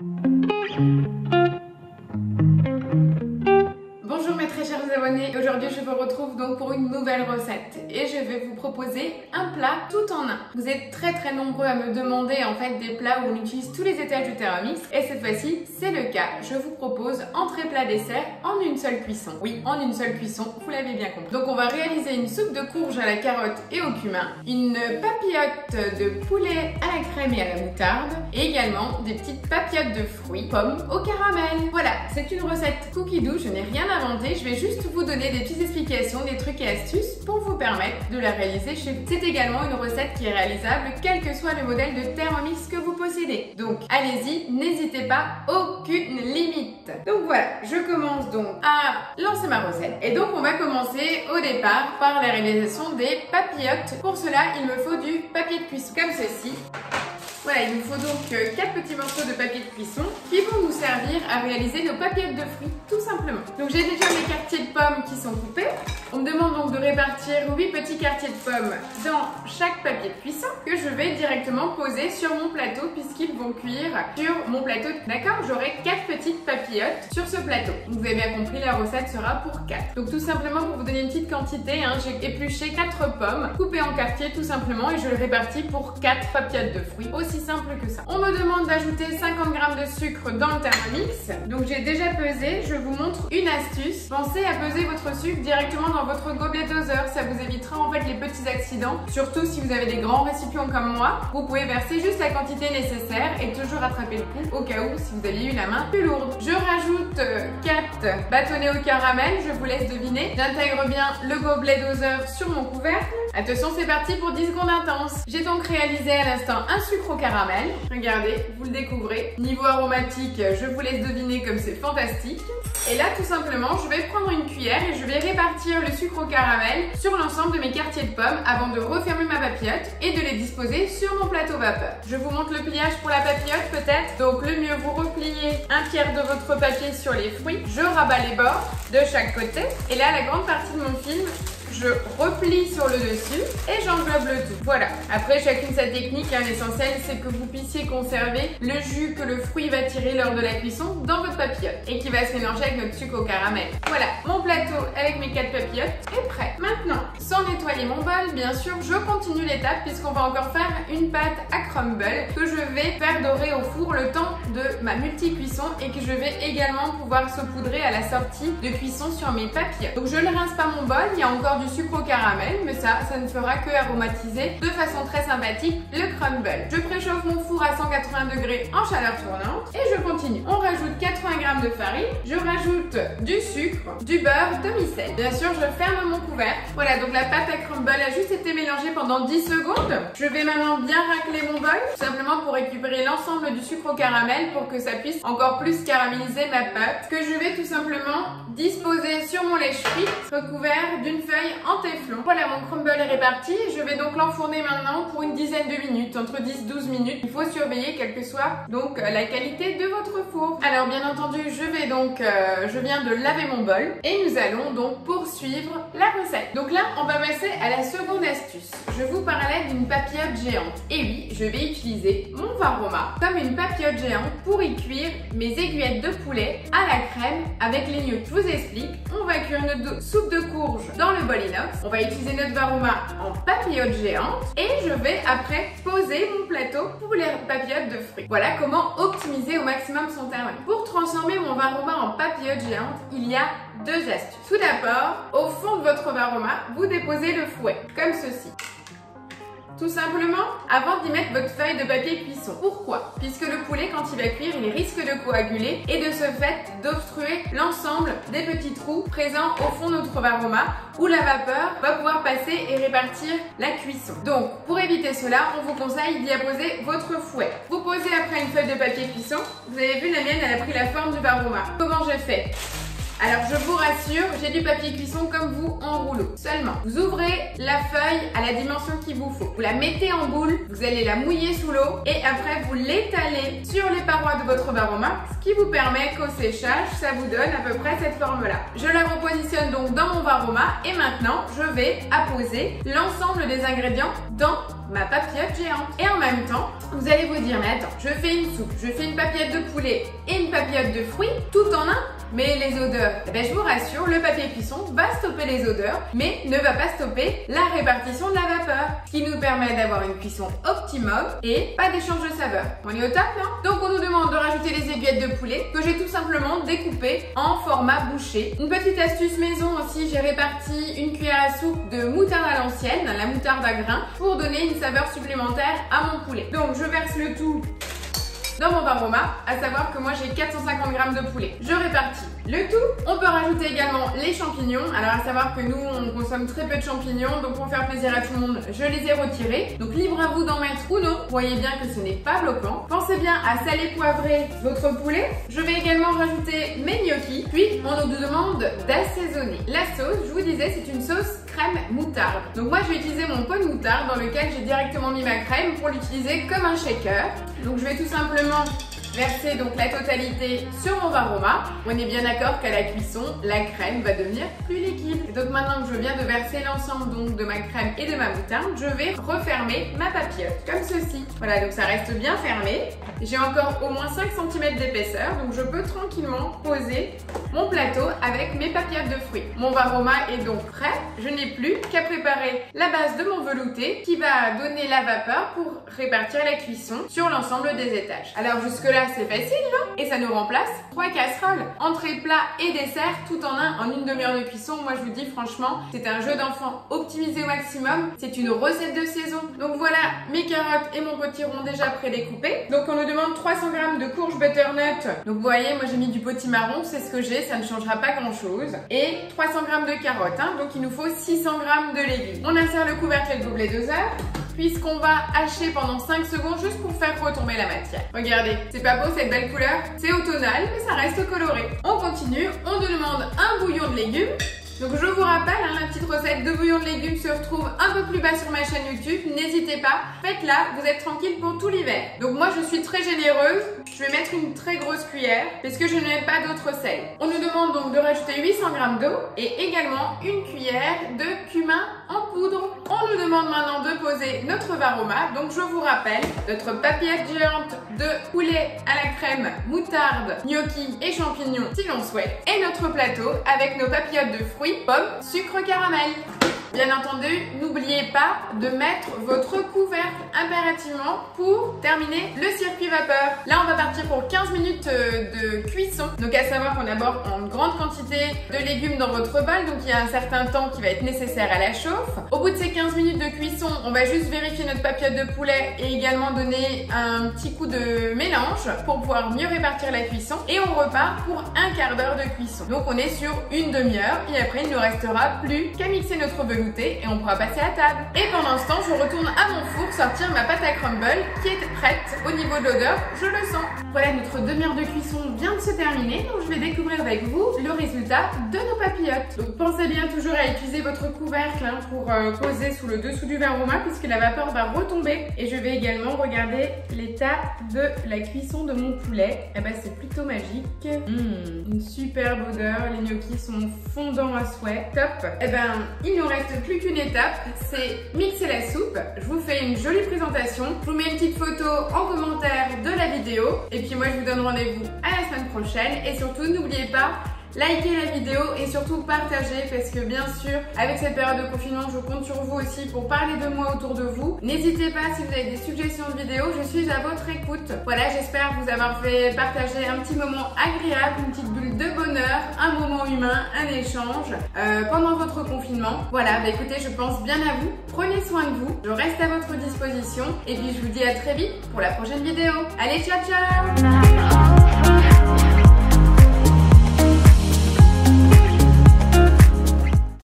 Thank you. Aujourd'hui je vous retrouve donc pour une nouvelle recette et je vais vous proposer un plat tout en un. Vous êtes très très nombreux à me demander en fait des plats où on utilise tous les étages du Thermomix et cette fois-ci c'est le cas. Je vous propose entrée plat dessert en une seule cuisson. Oui, en une seule cuisson, vous l'avez bien compris. Donc on va réaliser une soupe de courge à la carotte et au cumin, une papillote de poulet à la crème et à la moutarde et également des petites papillotes de fruits, pommes au caramel. Voilà, c'est une recette cookie doux, je n'ai rien inventé, je vais juste vous donner des petites explications, des trucs et astuces pour vous permettre de la réaliser chez vous. C'est également une recette qui est réalisable quel que soit le modèle de Thermomix que vous possédez. Donc allez-y, n'hésitez pas, aucune limite. Donc voilà, je commence donc à lancer ma recette. Et donc on va commencer au départ par la réalisation des papillotes. Pour cela, il me faut du papier de cuisson comme ceci. Voilà, il nous faut donc 4 euh, petits morceaux de papier de cuisson qui vont nous servir à réaliser nos papillettes de fruits, tout simplement. Donc j'ai déjà mes quartiers de pommes qui sont coupés. On me demande donc de répartir 8 petits quartiers de pommes dans chaque papier de cuisson que je vais directement poser sur mon plateau puisqu'ils vont cuire sur mon plateau. D'accord? J'aurai 4 petites papillotes sur ce plateau. Vous avez bien compris, la recette sera pour 4. Donc tout simplement pour vous donner une petite quantité, hein, j'ai épluché 4 pommes coupées en quartiers tout simplement et je les répartis pour 4 papillotes de fruits simple que ça. On me demande d'ajouter 50 g de sucre dans le Thermomix. Donc j'ai déjà pesé, je vous montre une astuce. Pensez à peser votre sucre directement dans votre gobelet doseur, ça vous évitera en fait les petits accidents. Surtout si vous avez des grands récipients comme moi, vous pouvez verser juste la quantité nécessaire et toujours attraper le coup au cas où si vous aviez eu la main plus lourde. Je rajoute 4 bâtonnets au caramel, je vous laisse deviner. J'intègre bien le gobelet doseur sur mon couvercle. Attention, c'est parti pour 10 secondes intenses. J'ai donc réalisé à l'instant un sucre au caramel. Regardez, vous le découvrez. Niveau aromatique, je vous laisse deviner comme c'est fantastique. Et là, tout simplement, je vais prendre une cuillère et je vais répartir le sucre au caramel sur l'ensemble de mes quartiers de pommes avant de refermer ma papillote et de les disposer sur mon plateau vapeur. Je vous montre le pliage pour la papillote peut-être. Donc le mieux, vous repliez un tiers de votre papier sur les fruits. Je rabats les bords de chaque côté. Et là, la grande partie de mon film, je replie sur le dessus et j'englobe le tout. Voilà. Après, chacune sa technique. Hein. L'essentiel, c'est que vous puissiez conserver le jus que le fruit va tirer lors de la cuisson dans votre papillote et qui va se mélanger avec notre sucre au caramel. Voilà, mon plateau avec mes quatre papillotes est prêt. Maintenant, sans nettoyer mon bol, bien sûr, je continue l'étape puisqu'on va encore faire une pâte à crumble que je vais faire dorer au four le temps de ma multi-cuisson et que je vais également pouvoir saupoudrer à la sortie de cuisson sur mes papillotes. Donc je ne rince pas mon bol, il y a encore du sucre au caramel, mais ça, ça ne fera que aromatiser de façon très sympathique le crumble. Je préchauffe mon four à 180 degrés en chaleur tournante et je continue. On rajoute 80 g de farine, je rajoute du sucre, du beurre, demi-sel. Bien sûr, je ferme mon couvercle. Voilà, donc la pâte à crumble a juste été mélangée pendant 10 secondes. Je vais maintenant bien racler mon bol, tout simplement pour récupérer l'ensemble du sucre au caramel pour que ça puisse encore plus caraméliser ma pâte, que je vais tout simplement disposer sur mon lèche-frite recouvert d'une feuille en téflon. Voilà, mon crumble est réparti. Je vais donc l'enfourner maintenant pour une dizaine de minutes, entre 10-12 minutes. Il faut surveiller quelle que soit donc la qualité de votre four. Alors bien entendu, je vais donc, euh, je viens de laver mon bol et nous allons donc poursuivre la recette. Donc là, on va passer à la seconde astuce. Je vous parlais d'une papillote géante. Et oui, je vais utiliser mon varoma comme une papillote géante pour y cuire mes aiguillettes de poulet à la crème avec les gnocchis. Je vous explique, on va cuire notre soupe de courge dans le bol inox. On va utiliser notre varoma en papillote géante et je vais après poser mon plateau pour les papillotes de fruits. Voilà comment optimiser au maximum son terme. Pour transformer mon varoma en papillote géante, il y a deux astuces. Tout d'abord, au fond de votre varoma, vous déposez le fouet, comme ceci. Tout simplement avant d'y mettre votre feuille de papier cuisson. Pourquoi? Puisque le poulet, quand il va cuire, il risque de coaguler et de ce fait d'obstruer l'ensemble des petits trous présents au fond de notre varoma où la vapeur va pouvoir passer et répartir la cuisson. Donc, pour éviter cela, on vous conseille d'y apposer votre fouet. Vous posez après une feuille de papier cuisson. Vous avez vu, la mienne, elle a pris la forme du varoma. Comment j'ai fait alors je vous rassure, j'ai du papier cuisson comme vous en rouleau. Seulement, vous ouvrez la feuille à la dimension qu'il vous faut. Vous la mettez en boule, vous allez la mouiller sous l'eau et après vous l'étalez sur les parois de votre varoma, ce qui vous permet qu'au séchage, ça vous donne à peu près cette forme-là. Je la repositionne donc dans mon varoma et maintenant je vais apposer l'ensemble des ingrédients dans ma papillote géante. Et en même temps, vous allez vous dire, mais attends, je fais une soupe, je fais une papillote de poulet et une papillote de fruits, tout en un mais les odeurs, ben, je vous rassure, le papier cuisson va stopper les odeurs, mais ne va pas stopper la répartition de la vapeur, ce qui nous permet d'avoir une cuisson optimum et pas d'échange de saveur. On est au top, non Donc on nous demande de rajouter les aiguillettes de poulet que j'ai tout simplement découpées en format bouché. Une petite astuce maison aussi, j'ai réparti une cuillère à soupe de moutarde à l'ancienne, la moutarde à grains, pour donner une saveur supplémentaire à mon poulet. Donc je verse le tout dans mon varoma, à savoir que moi j'ai 450 g de poulet. Je répartis le tout. On peut rajouter également les champignons. Alors à savoir que nous on consomme très peu de champignons, donc pour faire plaisir à tout le monde, je les ai retirés. Donc libre à vous d'en mettre ou non. Vous voyez bien que ce n'est pas bloquant. Pensez bien à saler poivrer votre poulet. Je vais également rajouter mes gnocchis. Puis on nous demande d'assaisonner. La sauce, je vous disais, c'est une sauce crème moutarde. Donc moi je vais utiliser mon pot de moutarde dans lequel j'ai directement mis ma crème pour l'utiliser comme un shaker. Donc je vais tout simplement vemos. Verser donc la totalité sur mon varoma. On est bien d'accord qu'à la cuisson, la crème va devenir plus liquide. Donc maintenant que je viens de verser l'ensemble donc de ma crème et de ma moutarde, je vais refermer ma papillote comme ceci. Voilà, donc ça reste bien fermé. J'ai encore au moins 5 cm d'épaisseur, donc je peux tranquillement poser mon plateau avec mes papillotes de fruits. Mon varoma est donc prêt. Je n'ai plus qu'à préparer la base de mon velouté qui va donner la vapeur pour répartir la cuisson sur l'ensemble des étages. Alors jusque là, c'est facile, non? Et ça nous remplace trois casseroles. Entrée, plat et dessert, tout en un, en une demi-heure de cuisson. Moi, je vous dis franchement, c'est un jeu d'enfant optimisé au maximum. C'est une recette de saison. Donc voilà, mes carottes et mon potiron déjà prédécoupés. Donc on nous demande 300 g de courge butternut. Donc vous voyez, moi j'ai mis du potimarron, c'est ce que j'ai, ça ne changera pas grand-chose. Et 300 g de carottes, hein. donc il nous faut 600 g de légumes. On insère le couvercle et le gobelet doseur puisqu'on va hacher pendant 5 secondes juste pour faire retomber la matière. Regardez, c'est pas beau cette belle couleur? C'est automnal, mais ça reste coloré. On continue, on demande un bouillon de légumes. Donc je vous rappelle, hein, la petite recette de bouillon de légumes se retrouve un peu plus bas sur ma chaîne YouTube. N'hésitez pas, faites-la, vous êtes tranquille pour tout l'hiver. Donc moi je suis très généreuse, je vais mettre une très grosse cuillère parce que je n'ai pas d'autre sel. On nous demande donc de rajouter 800 g d'eau et également une cuillère de cumin en poudre. On nous demande maintenant de poser notre varoma. Donc je vous rappelle, notre papillette géante de poulet à la crème, moutarde, gnocchi et champignons si l'on souhaite. Et notre plateau avec nos papillotes de fruits pommes, sucre caramel. Bien entendu, n'oubliez pas de mettre votre couvercle impérativement pour terminer le circuit vapeur. Là, on va partir pour 15 minutes euh, de cuisson. Donc à savoir qu'on aborde en grande quantité de légumes dans votre bol, donc il y a un certain temps qui va être nécessaire à la chauffe. Au bout de ces 15 minutes de cuisson, on va juste vérifier notre papillote de poulet et également donner un petit coup de mélange pour pouvoir mieux répartir la cuisson. Et on repart pour un quart d'heure de cuisson. Donc on est sur une demi-heure et après il ne restera plus qu'à mixer notre beurre et on pourra passer à table. Et pendant ce temps, je retourne à mon four sortir ma pâte à crumble qui est prête. Au niveau de l'odeur, je le sens. Voilà, notre demi-heure de cuisson vient de se terminer, donc je vais découvrir avec vous le résultat de nos papillotes. Donc pensez bien toujours à utiliser votre couvercle hein, pour euh, poser sous le dessous du verre romain puisque la vapeur va retomber. Et je vais également regarder l'état de la cuisson de mon poulet. Et eh ben c'est plutôt magique. Mmh, une superbe odeur, les gnocchis sont fondants à souhait. Top. Eh ben il nous plus qu'une étape, c'est mixer la soupe. Je vous fais une jolie présentation. Je vous mets une petite photo en commentaire de la vidéo. Et puis moi, je vous donne rendez-vous à la semaine prochaine. Et surtout, n'oubliez pas, likez la vidéo et surtout partagez parce que bien sûr avec cette période de confinement je compte sur vous aussi pour parler de moi autour de vous. N'hésitez pas si vous avez des suggestions de vidéos, je suis à votre écoute. Voilà j'espère vous avoir fait partager un petit moment agréable, une petite bulle de bonheur, un moment humain, un échange euh, pendant votre confinement. Voilà bah écoutez je pense bien à vous, prenez soin de vous, je reste à votre disposition et puis je vous dis à très vite pour la prochaine vidéo. Allez ciao ciao